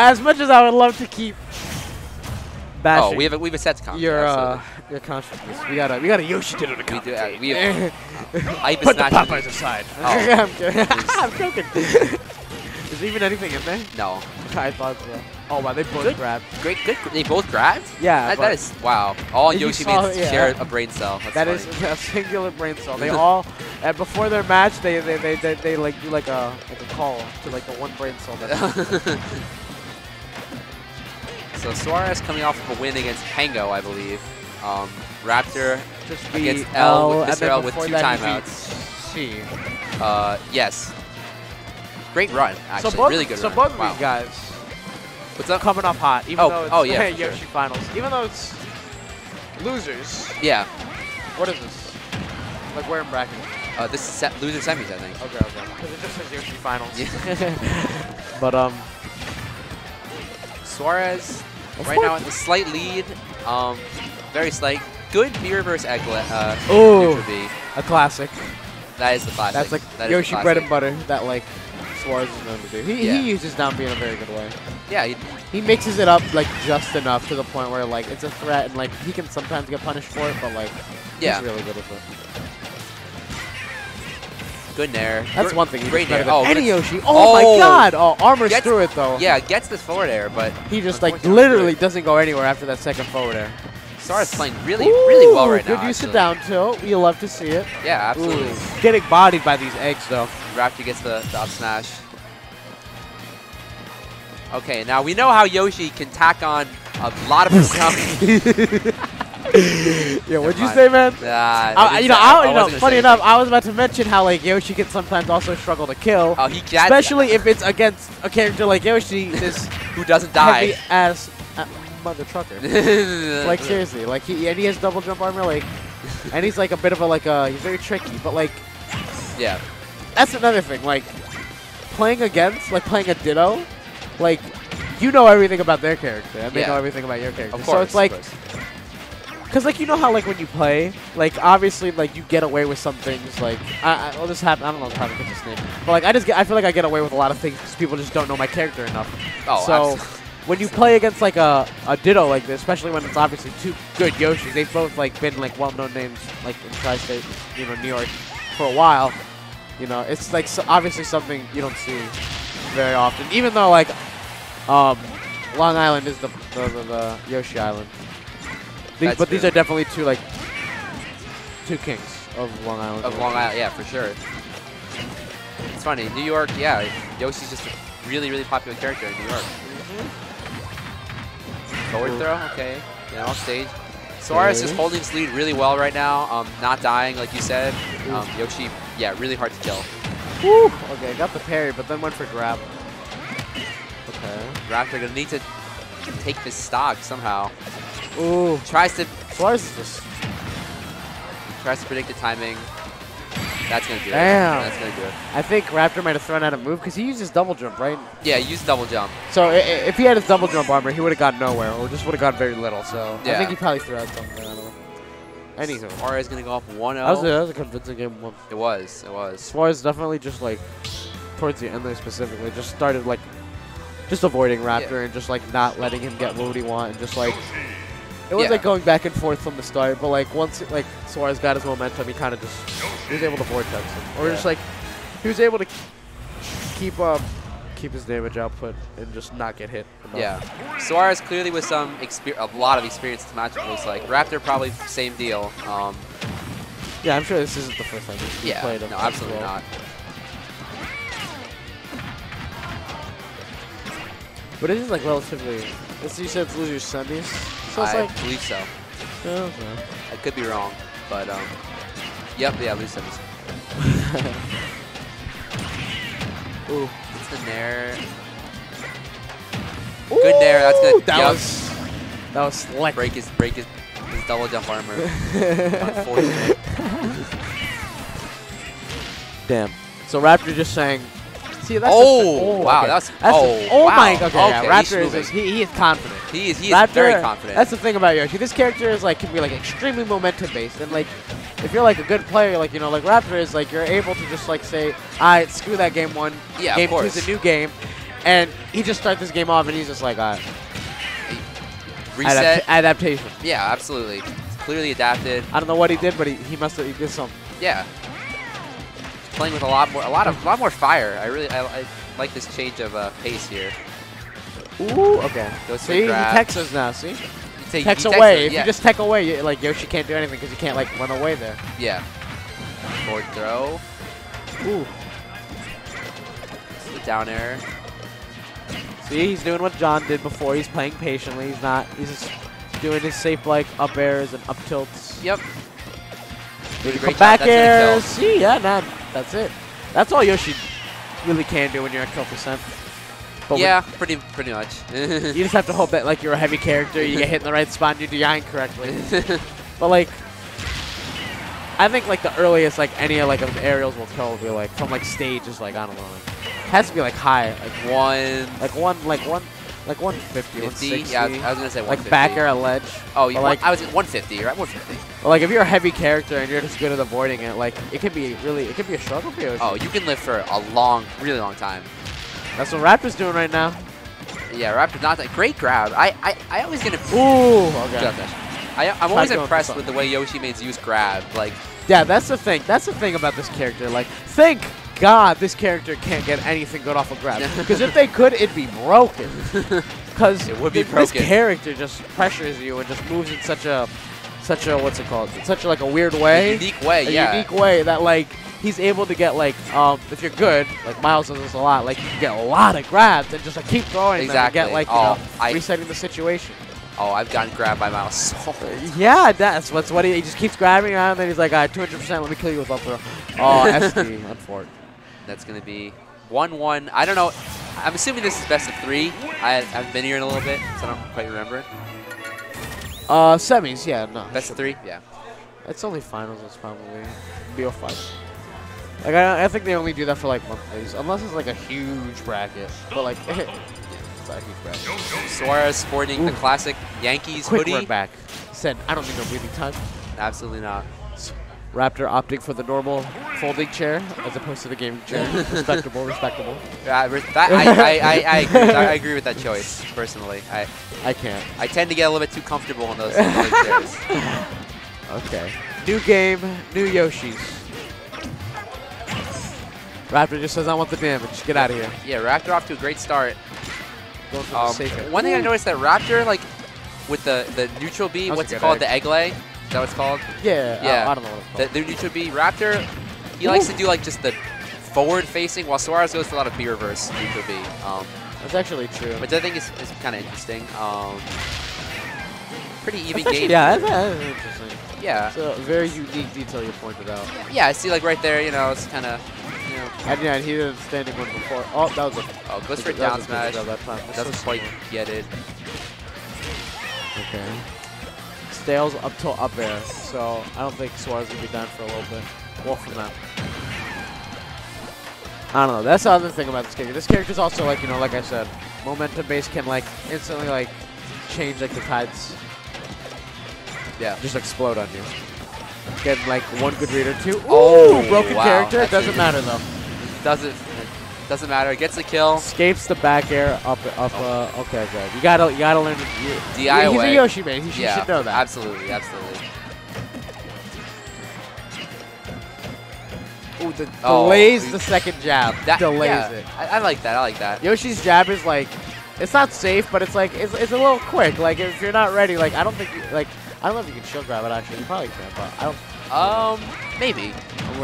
as much as I would love to keep bashing Oh, we have a, we have a set to comment. your absolutely. uh, your consciousness, we got a we got a Yoshi Ditto to we do. Uh, we have. I even Put the snatched Popeyes it. aside. Oh. I'm kidding. I'm joking. Is there even anything in there? No. I thought so. Oh wow, they both Good. grabbed. Great. Good. They both grabbed. Yeah, That, that is wow. All If you Yoshi saw- means yeah. share a brain cell. That's That is funny. a singular brain cell. They all, and before their match, they they, they, they, they like do like a like a call to like the one brain cell. That so Suarez coming off of a win against Pango, I believe. Um, Raptor just Against beat L with Mr. L with two timeouts. C. Uh, yes. Great run, actually. so both, really good so run. both of wow. these guys What's up? coming off hot, even Oh, though it's oh, yeah, Yoshi sure. finals, even though it's losers. Yeah. What is this? Like where in bracket? Uh, this is se loser semis, I think. Okay, okay. Because it just says Yoshi finals. Yeah. but um, Suarez right now in the slight lead. Um, very slight. Good B reverse egg uh, Ooh. a classic. That is the classic. That's like That Yoshi bread and butter that like Suarez is known to do. He, Yeah. he uses down B in a very good way. Yeah, he, He mixes it up like just enough to the point where like it's a threat and like he can sometimes get punished for it, but like Yeah. he's really good with it. Good nair. That's one thing. He's Great better nair. Oh, any Yoshi. Oh, oh, my Oh. god! Oh, armors Gets- through it though. Yeah, gets the forward air, but He just like literally doesn't go anywhere after that second forward air. Suarez playing really, really well Ooh, right good now. use of down tilt. You love to see it. Yeah, absolutely. Ooh. Getting bodied by these eggs though. Raptor gets the, the up smash. Okay, now we know how Yoshi can tack on a lot of personality. yeah, what'd you say, man? Nah, I you know, I, you know, funny enough, I was about to mention how like Yoshi can sometimes also struggle to kill. Oh, he that, especially if it's against a character like Yoshi, this who doesn't die. ass uh, mother trucker. like seriously, like he and he has double jump armor, like, and he's like a bit of a like uh he's very tricky, but like yeah, that's another thing, like playing against, like playing a Ditto, like you know everything about their character and they Yeah. know everything about your character. of so it's like of course. Cause like you know how like when you play, like obviously like you get away with some things. Like I, I well this happened. I don't know how to put this name, but like I just get, I feel like I get away with a lot of things because people just don't know my character enough. oh, so absolutely. when you play against like a, a Ditto like this, especially when it's obviously two good Yoshis, they've both like been like well-known names like in Tri-State, you know, New York for a while. You know, it's like so obviously something you don't see very often. Even though like um, Long Island is the the, the, the Yoshi Island. These, but these are definitely two like two kings of Long Island. of Long Island, yeah, for sure. It's funny, New York, yeah, Yoshi's just a really, really popular character in New York. Forward throw, okay, know, off stage. Suarez is holding his lead really well right now, um, not dying, like you said. Um, Yoshi, yeah, really hard to kill. Woo! Okay, got the parry, but then went for grab. Okay. Raptor gonna need to take this stock somehow. Ooh, Tries to Suarez is just tries to predict the timing. That's gonna do Damn. it. That's gonna do it. I think Raptor might have thrown out a move because he uses double jump, right? Yeah, use double jump. So if he had his double jump armor, he would have gone nowhere, or just would have gone very little. So yeah. I think he probably threw out something. I don't know. Anywho, Suarez gonna go up 1-0. that that was a convincing game. one. It was. It was. Suarez definitely just like towards the end there specifically, just started like just avoiding Raptor and just like not letting him get what he want, and just like it was Yeah. like going back and forth from the start. But like once like Suarez got his momentum, he kind of just he was able to vortex him, or Yeah. just like he was able to keep um keep his damage output and just not get hit. enough. Yeah. Suarez clearly with some exper- a lot of experience in the matchup looks like. Raptor probably same deal. Um, yeah. I'm sure this isn't the first time he's yeah. played him. No, absolutely well. not. But it is like relatively. This you said it's losers semis, so it's I like believe so. okay. I could be wrong, but um, yep, yeah, lose semis. Ooh. It's the nair. Good nair. That's good. That Yep. was that was slick. break his break his, his double jump armor. Unfortunate. Damn. So Raptor just saying. See, that's Oh, thing. wow, okay. that's- the- oh, oh wow. my. Okay, yeah. Okay, he's Raptor is he, he is confident. He is he is Raptor, very confident. That's the thing about Yoshi. This character is like can be like extremely momentum based, and like if you're like a good player, like you know, like Raptor is, like you're able to just like say, all right, screw that game one. Yeah, game two is a new game, and he just starts this game off, and he's just like, uh, Reset. adapt- adaptation. yeah, absolutely. Clearly adapted. I don't know what he did, but he, he must have he did something. Yeah. Playing with a lot more, a lot of, a lot more fire. I really, I, I like this change of uh, pace here. Ooh, okay. Goes See, he techs us now. See, take, text away. If yeah. you just tech away, you, like Yoshi can't do anything because you can't like run away there. yeah. Forward throw. Ooh. The down air. See, he's doing what John did before. He's playing patiently. He's not. He's just doing his safe like up airs and up tilts. Yep. Doing Come job. back That's airs. See, yeah, nah, that's it. That's all Yoshi really can do when you're at kill percent. But when- yeah, pretty, pretty much. you just have to hope that like you're a heavy character, you get hit in the right spot, and you design correctly. But like, I think like the earliest like any of like of the aerials will kill will be like from like stage is like I don't know, like, has to be like high, like One like one like one like 150, 50. 160. Yeah, I was, I was gonna say 150. like back air a ledge. Oh, you But, like I was at 150, right? 150. But, like if you're a heavy character and you're just good at avoiding it, like it can be really it can be a struggle for you. Oh, you can live for a long, really long time. That's what Raptor's doing right now. Yeah, Raptor not that great grab. I, I, I always get impressed. Ooh, okay. I, I'm always impressed with the way Yoshi makes use grab. Like, Yeah, that's the thing. That's the thing about this character. Like, thank God this character can't get anything good off of grab. Because if they could, it'd be broken. Because It would be This broken. character just pressures you and just moves in such a, such a what's it called? In such a, like a weird way. a unique way, a yeah. unique way that like he's able to get like um if you're good like Miles does this a lot like you can get a lot of grabs and just like keep throwing them and get like you Oh, know I- resetting the situation. Oh, I've gotten grabbed by Miles so Yeah, that's what's what he, he just keeps grabbing around and then he's like, all right, 200%, let me kill you with up throw. Oh, SD, unfort. That's going to be 1-1. I don't know. I'm assuming this is best of three. I haven't been here in a little bit, so I don't quite remember. Uh, semis, yeah, no. Best of three? Yeah. It's only finals, it's probably BO5. Like, I, I think they only do that for like monthlies, unless it's like a huge bracket. But like, yeah, it's not a huge bracket. Suarez sporting the classic Yankees Quick hoodie. word back. Said, I don't need no breathing time. Absolutely not. Raptor opting for the normal folding chair as opposed to the gaming chair. respectable, respectable. Yeah, I, that, I, I, I, I, agree with, I agree with that choice, personally. I, I can't. I tend to get a little bit too comfortable in those, chairs. Okay. New game, new Yoshis. Raptor just says, I want the damage. Get out of here. Yeah, Raptor off to a great start. Going for the Um, one thing I noticed that Raptor, like, with the, the neutral B, That was a what's it called? egg. The egg lay? Is that what it's called? Yeah, Yeah. I, I don't know what it's The, called. the neutral B, Raptor, he likes to do, like, just the forward facing, while Suarez goes for a lot of B reverse neutral B. Um, That's actually true. which I think is, is kind of interesting. Um, pretty even actually- game. yeah, that's, interesting. yeah. It's a very unique detail you pointed out. Yeah, I see, like, right there, you know, it's kind of, you know, And yeah, he did a standing one before. Oh, that was a oh, goes for a down was a good smash. that time. Doesn't so quite get it. Okay. Stales up till up air, so I don't think Suarez will be done for a little bit. Well, from that. I don't know. That's the other thing about this character. This character's also like, you know, like I said, momentum base can like instantly like change like the tides, Yeah. just explode on you. Get like one good read or two. Ooh, Oh, broken wow. character. It doesn't matter though. Doesn't doesn't matter. Gets the kill. Escapes the back air up up. Uh, okay, good. You gotta you gotta learn. to You, DI he's a Yoshi man. He, should- yeah, should know that. Absolutely, absolutely. Ooh, the, Oh, delays the second jab. That delays yeah, it. I, I like that. I like that. Yoshi's jab is like, it's not safe, but it's like it's, it's a little quick. Like if you're not ready, like I don't think you, like I don't know if you can shield grab it actually. You probably can, but I don't. Um, maybe.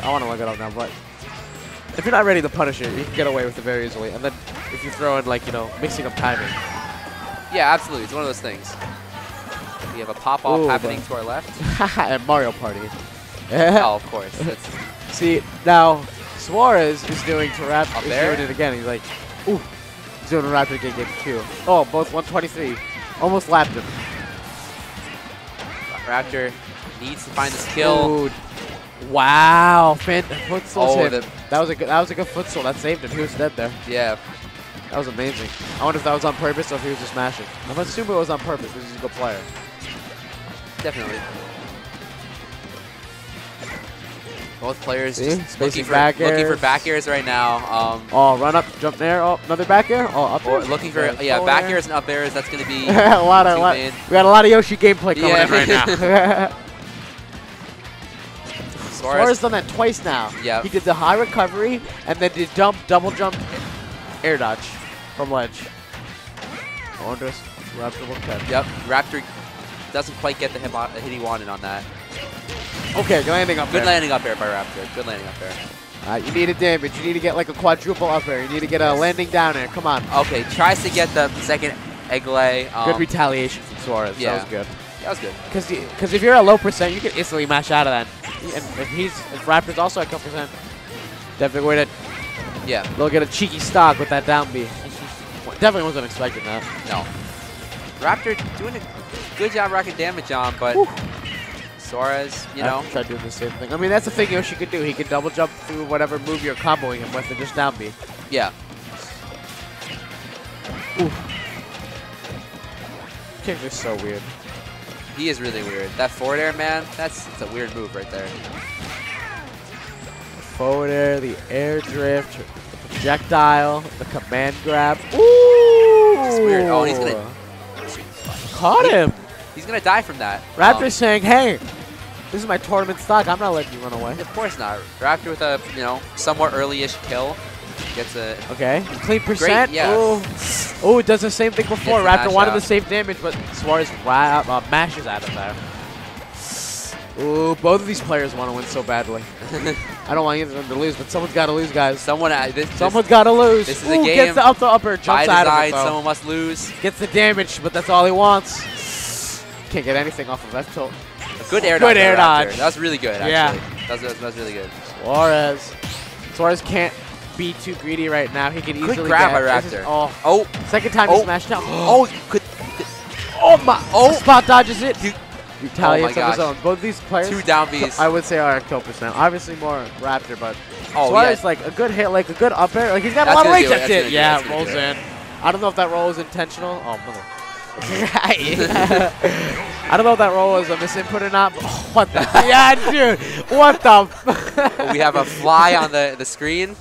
I want to look it up now, but if you're not ready to punish it, you can get away with it very easily. And then if you throw in like you know mixing up timing, Yeah, absolutely. It's one of those things. We have a pop off happening but- to our left. and Mario Party. oh, of course. See now Suarez is doing to rap. Up there? doing it again. He's like, ooh, he's doing a rapid game game two. Oh, both 123. Almost lapped him. Raptor needs to find this kill. Dude. Wow, fan foot Oh, him. that was a good. That was a good foot that saved him. He was dead there. Yeah. That was amazing. I wonder if that was on purpose or if he was just mashing. I'm assuming it was on purpose because he's a good player. Definitely. Both players See? just looking for, back looking for airs. back airs right now. Um, Oh, run up, jump there. Oh, another back air. Oh, up air. looking for yeah back air. airs and up airs. That's going to be a lot of lot, we got a lot of Yoshi gameplay coming Yeah. in right now. Suarez. Suarez done that twice now. Yeah. He did the high recovery and then did jump, double jump, air dodge from ledge. If Raptor catch. Yep. Raptor doesn't quite get the hit, the hit he wanted on that. Okay, good landing up Good there. Good landing up air by Raptor. Good landing up there. Uh, you need a damage. You need to get like a quadruple up air. You need to get a landing down air. Come on. Okay, tries to get the second egg lay. Um, good retaliation from Suarez. yeah. That was good. That was good. Because if you're at low percent, you can instantly mash out of that. And if he's if Raptor's also at couple percent, definitely way to Yeah. they'll get a cheeky stock with that down B. Definitely wasn't expecting that. No. Raptor doing a good job rocking damage on, but Whew. Suarez, you know, try doing the same thing. I mean, that's the thing Yoshi could do. He could double jump through whatever move you're comboing him with and just down B. yeah. Ooh. Kick is so weird. He is really weird. That forward air, man, that's it's a weird move right there. Forward air, the air drift, the projectile, the command grab. Ooh! It's weird. Oh, he's gonna- Caught him. He's gonna die from that. Raptor's Um, saying, hey, this is my tournament stock. I'm not letting you run away. of course not. Raptor with a you know somewhat early-ish kill gets a Okay, clean percent. yeah. Ooh. Ooh, it does the same thing before. Gets Raptor mash wanted out. the same damage, but Suarez uh, mashes out of there. Ooh, both of these players want to win so badly. I don't want either of them to lose, but someone's got to lose, guys. someone. uh, This, Someone's got to lose. this is a Ooh, game gets the up the upper, by jumps out of design, it, though. someone must lose. Gets the damage, but that's all he wants. Can't get anything off of that tilt. A good air Good dodge. by air dodge. That was really good. Actually. Yeah. That was, that was, that was really good. Suarez. Suarez can't be too greedy right now. He can Good easily grab get, by this is- Raptor. Oh, Oh, second time oh. oh. he smashed out. oh, you could Oh my! Oh. Spot dodges it. You- Retaliates Oh on his own. Both these players, two down Bs. I would say, are at kill percent. Obviously more Raptor, but Oh, Suarez yeah. like a good hit, like a good up air. Like he's got That's a lot of range. That's that's it. it, Yeah, that's rolls in. I don't know if that roll was intentional. Oh, mother. I don't know if that roll was a misinput or not. But what the? yeah, dude. What the? we have a fly on the, the screen.